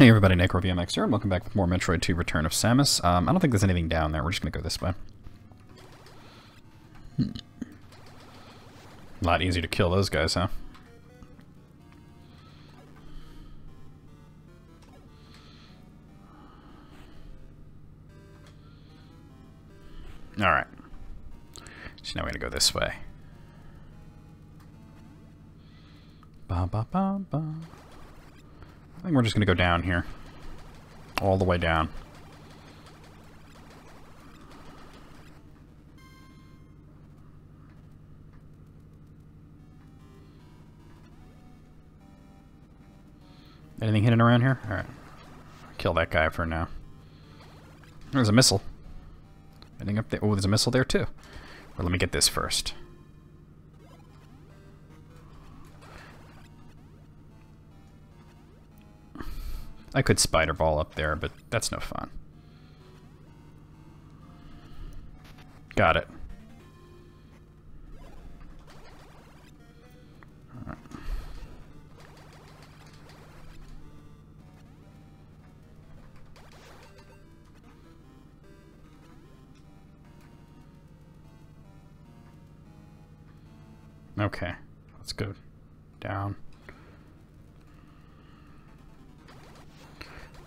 Hey everybody, NecroVMX here, and welcome back with more Metroid 2 Return of Samus. Um, I don't think there's anything down there, we're just gonna go this way. Hmm. A lot easier to kill those guys, huh? Alright. So now we're gonna go this way. Ba ba ba ba. I think we're just going to go down here. All the way down. Anything hidden around here? Alright. Kill that guy for now. There's a missile. Anything up there? Oh, there's a missile there too. Let me get this first. I could spider ball up there, but that's no fun. Got it. Okay, let's go down.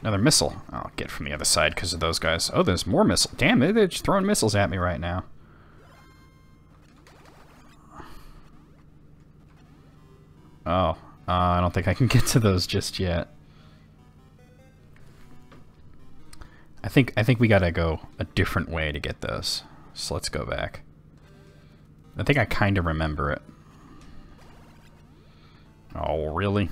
Another missile. I'll get from the other side because of those guys. Oh, there's more missiles. Damn, they're just throwing missiles at me right now. Oh, uh, I don't think I can get to those just yet. I think I think we gotta go a different way to get those. So let's go back. I think I kind of remember it. Oh, really?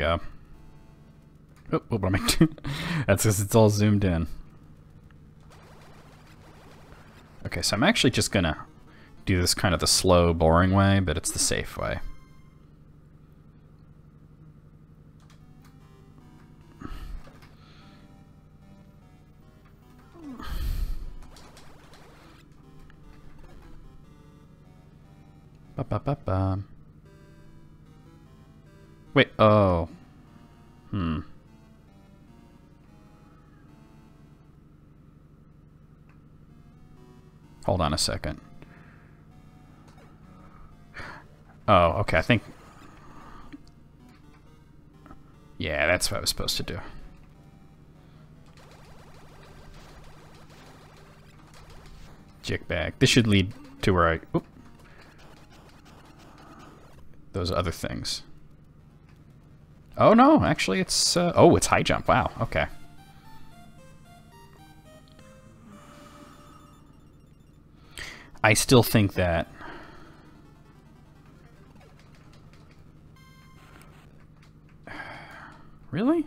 There we. Oh, what am I doing? That's because it's all zoomed in. Okay, so I'm actually just gonna do this kind of the slow, boring way, but it's the safe way. Ba ba ba. Wait, oh. Hmm. Hold on a second. Oh, okay, I think... Yeah, that's what I was supposed to do. Jick back. This should lead to where I... Oop. Those other things. Oh no, actually it's, uh, oh, it's high jump. Wow, okay. I still think that Really?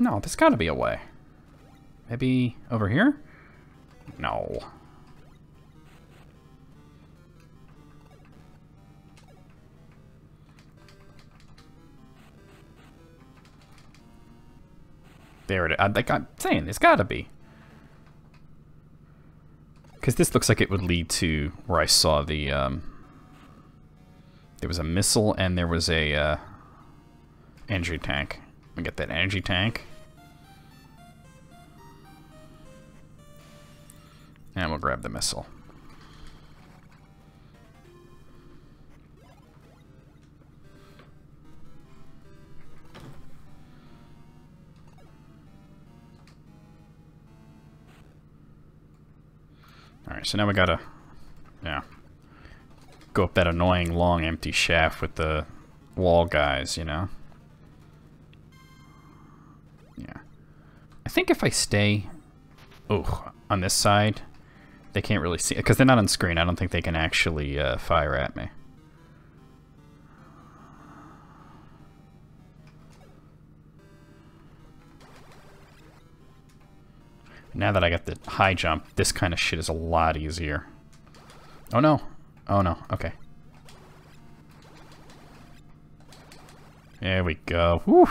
No, there's gotta be a way. Maybe over here? No. There it is. I, like I'm saying, there's gotta be. Because this looks like it would lead to where I saw the, um, there was a missile and there was a, uh, energy tank. We get that energy tank. And we'll grab the missile. Alright, so now we gotta, yeah, go up that annoying long empty shaft with the wall guys, you know? Yeah. I think if I stay, oh, on this side, they can't really see, because they're not on screen, I don't think they can actually uh, fire at me. Now that I got the high jump, this kind of shit is a lot easier. Oh no. Oh no, okay. There we go.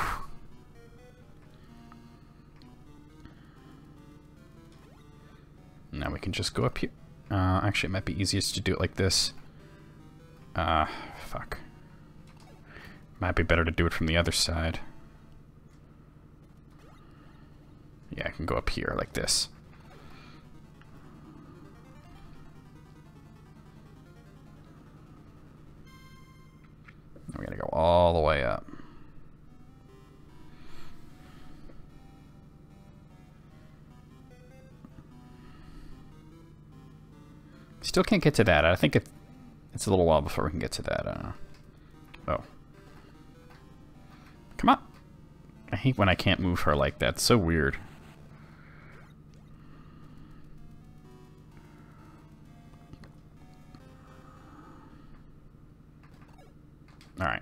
Now we can just go up here. Uh, actually, it might be easiest to do it like this. Ah, uh, fuck. Might be better to do it from the other side. Yeah, I can go up here like this. We're gonna go all the way up. Still can't get to that. I think it, it's a little while before we can get to that. Uh, oh. Come on. I hate when I can't move her like that. It's so weird.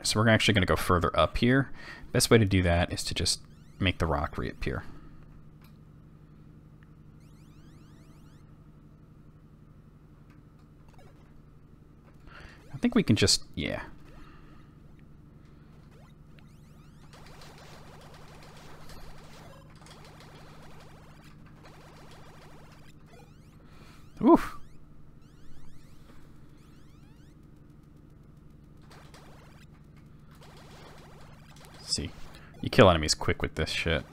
Alright, so we're actually going to go further up here. Best way to do that is to just make the rock reappear. I think we can just, yeah. Oof. see. You kill enemies quick with this shit.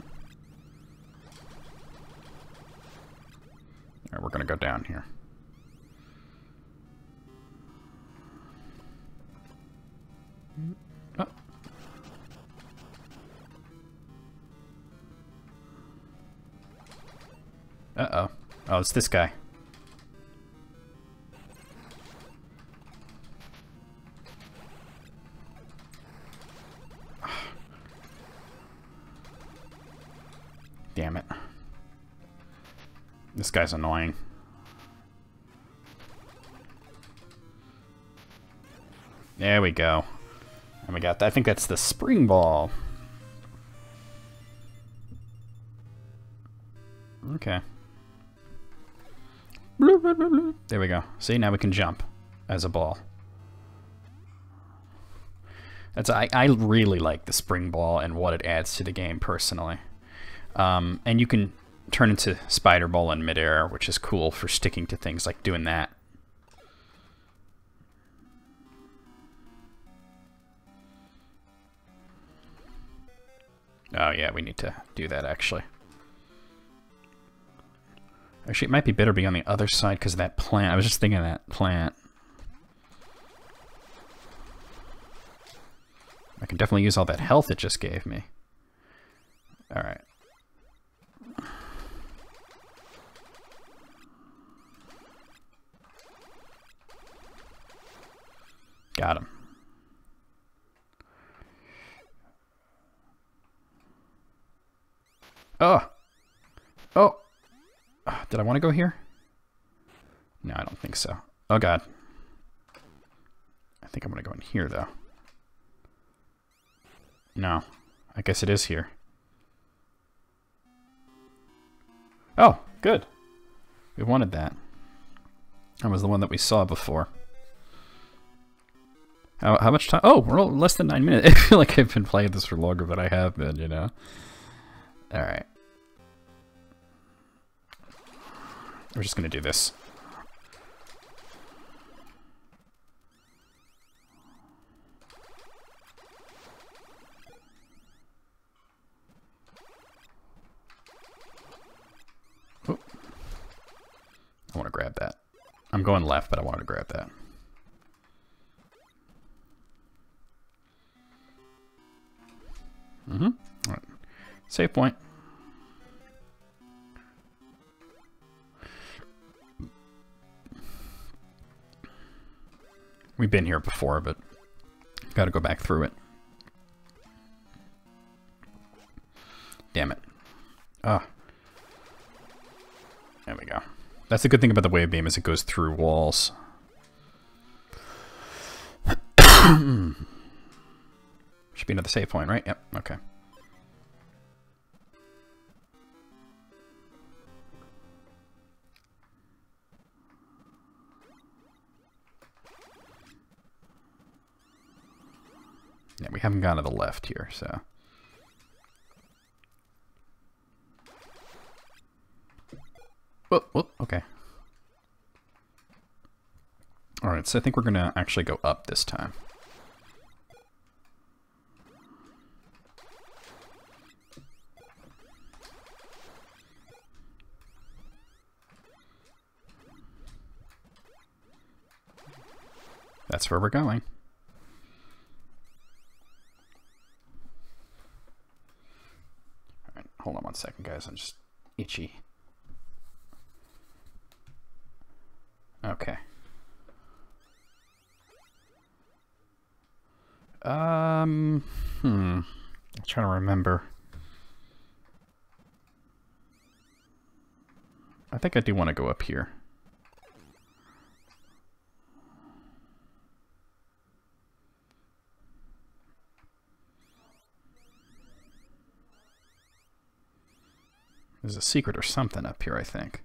Alright, we're gonna go down here. Oh. Uh-oh. Oh, it's this guy. This guy's annoying. There we go. And we got, I think that's the spring ball. Okay. There we go. See, now we can jump as a ball. That's I, I really like the spring ball and what it adds to the game personally. Um, and you can turn into Spider Ball in midair, which is cool for sticking to things like doing that. Oh yeah, we need to do that actually. Actually, it might be better to be on the other side because of that plant. I was just thinking of that plant. I can definitely use all that health it just gave me. Alright. Got him. Oh! Oh! Ah, did I want to go here? No, I don't think so. Oh god. I think I'm going to go in here, though. No. I guess it is here. Oh, good. We wanted that. That was the one that we saw before. How, how much time? Oh, we're less than nine minutes. I feel like I've been playing this for longer than I have been, you know? Alright. We're just gonna do this. Oop. I want to grab that. I'm going left, but I wanted to grab that. Mm-hmm. All right. Save point. We've been here before, but got to go back through it. Damn it. Ah. There we go. That's the good thing about the wave beam is it goes through walls. should be another save point, right? Yep, okay. Yeah, we haven't gone to the left here, so... Whoop, whoop, okay. Alright, so I think we're going to actually go up this time. That's where we're going. Alright, hold on one second, guys. I'm just itchy. Okay. Um, hmm. I'm trying to remember. I think I do want to go up here. There's a secret or something up here, I think.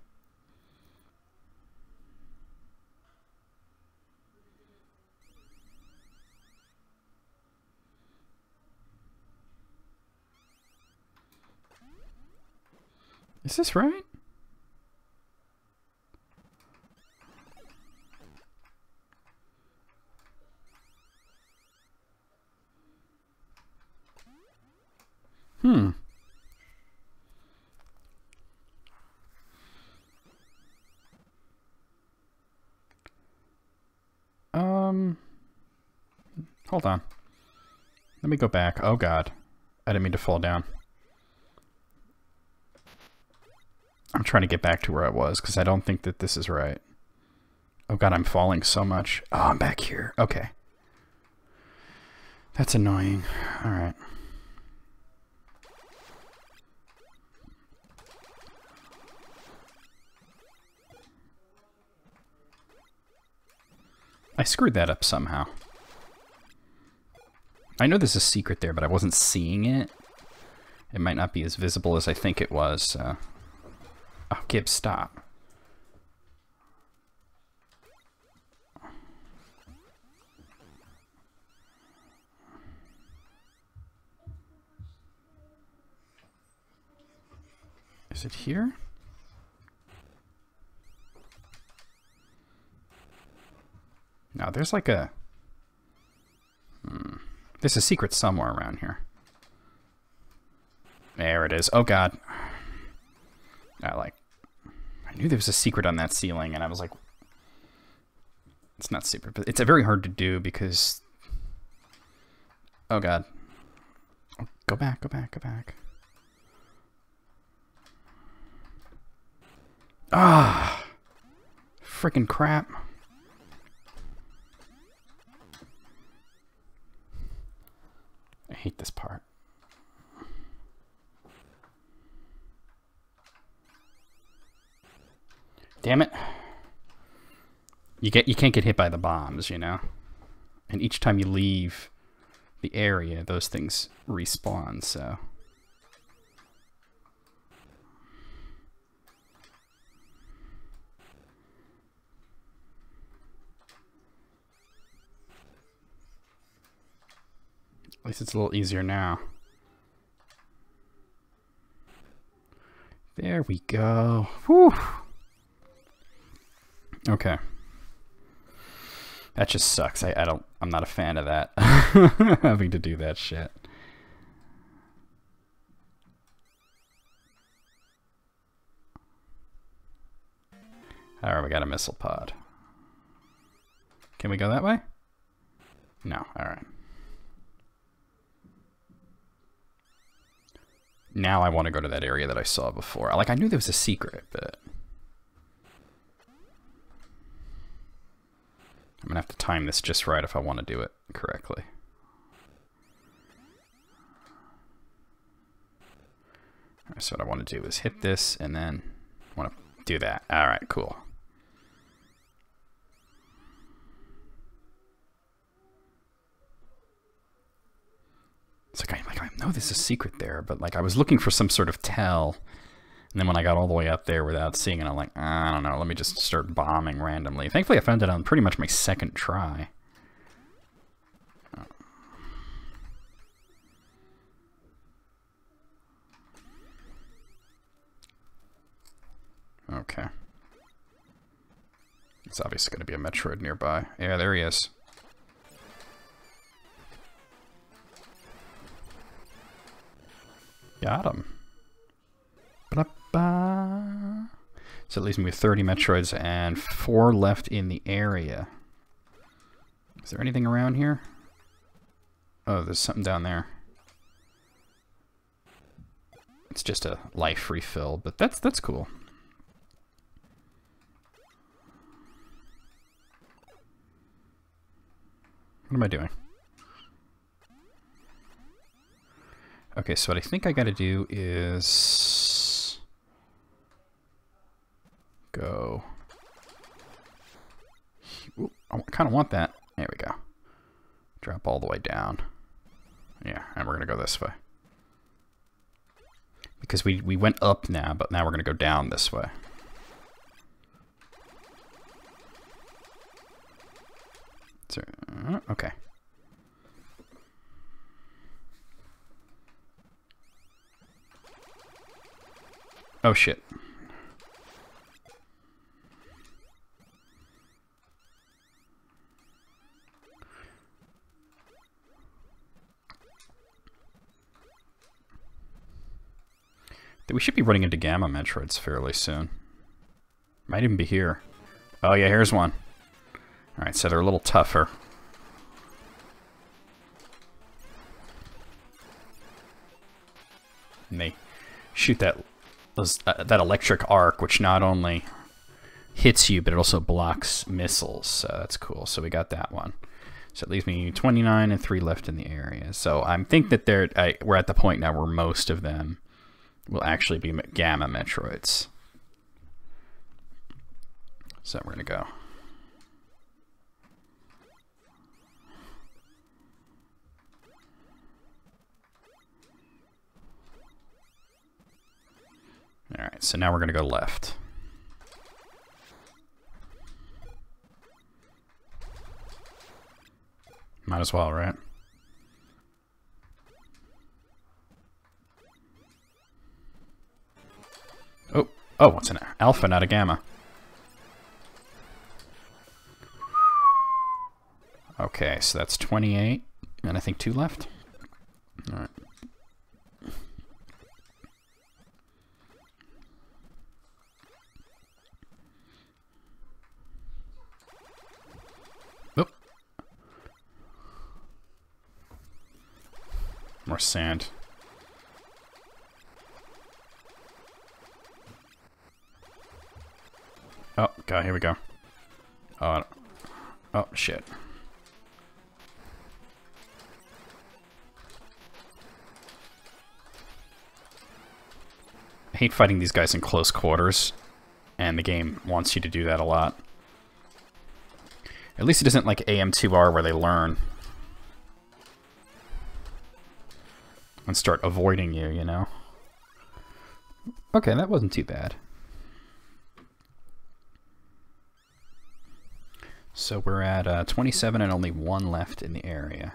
Is this right? Hmm. Um, hold on. Let me go back. Oh god. I didn't mean to fall down. I'm trying to get back to where I was because I don't think that this is right. Oh god, I'm falling so much. Oh, I'm back here. Okay. That's annoying. Alright. I screwed that up somehow. I know there's a secret there, but I wasn't seeing it. It might not be as visible as I think it was, so... Oh, stop. Is it here? Now there's like a... There's a secret somewhere around here. There it is. Oh god. I like... I knew there was a secret on that ceiling, and I was like... It's not super, but it's very hard to do because... Oh god. Oh, go back, go back, go back. Ah! Freaking crap. Hate this part. Damn it. You get you can't get hit by the bombs, you know? And each time you leave the area, those things respawn, so At least it's a little easier now. There we go. Whew. Okay. That just sucks. I, I don't I'm not a fan of that. Having to do that shit. Alright, we got a missile pod. Can we go that way? No, alright. Now I want to go to that area that I saw before. Like, I knew there was a secret, but... I'm to have to time this just right if I want to do it correctly. So what I want to do is hit this and then I want to do that. All right, cool. know there's a secret there, but like I was looking for some sort of tell. And then when I got all the way up there without seeing it, I'm like, ah, I don't know, let me just start bombing randomly. Thankfully, I found it on pretty much my second try. Okay. It's obviously going to be a Metroid nearby. Yeah, there he is. Got him. Ba-da-ba. So it leaves me with 30 Metroids and 4 left in the area. Is there anything around here? Oh, there's something down there. It's just a life refill, but that's that's cool. What am I doing? Okay, so what I think I got to do is go. Ooh, I kind of want that. There we go. Drop all the way down. Yeah, and we're going to go this way. Because we, we went up now, but now we're going to go down this way. So, uh, okay. Oh shit. We should be running into Gamma Metroids fairly soon. Might even be here. Oh yeah, here's one. Alright, so they're a little tougher. And they shoot that uh, that electric arc, which not only hits you, but it also blocks missiles. So that's cool. So we got that one. So it leaves me 29 and 3 left in the area. So I think that they're, I, we're at the point now where most of them will actually be Gamma Metroids. So we're going to go. Alright, so now we're to go left. Might as well, right? Oh, oh, what's an alpha, not a gamma? Okay, so that's 28, and I think two left. More sand. Oh, God, here we go. Oh, oh shit. I hate fighting these guys in close quarters, and the game wants you to do that a lot. At least it isn't like AM2R where they learn. And start avoiding you, you know? Okay, that wasn't too bad. So we're at uh, 27 and only one left in the area.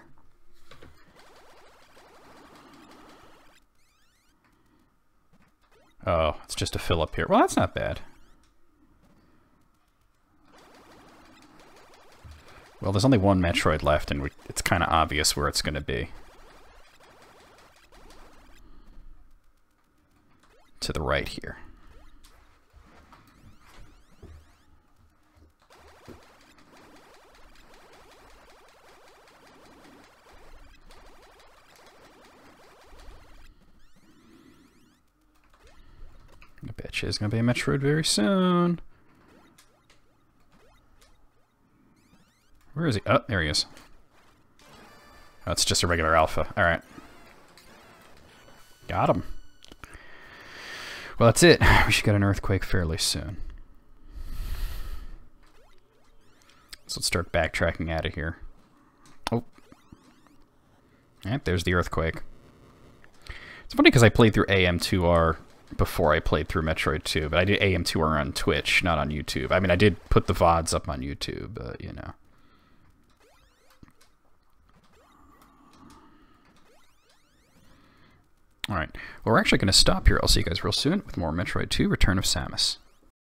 Oh, it's just a fill up here. Well, that's not bad. Well, there's only one Metroid left, and we, it's kind of obvious where it's going to be. To the right here. I bet there's going to be a Metroid very soon. Where is he? Oh, there he is. Oh, it's just a regular alpha. Alright. Got him. Well, that's it. We should get an earthquake fairly soon. So let's start backtracking out of here. Oh. Yep, there's the earthquake. It's funny because I played through AM2R before I played through Metroid 2, but I did AM2R on Twitch, not on YouTube. I mean, I did put the VODs up on YouTube, but, you know. All right. Well, we're actually going to stop here. I'll see you guys real soon with more Metroid 2 Return of Samus.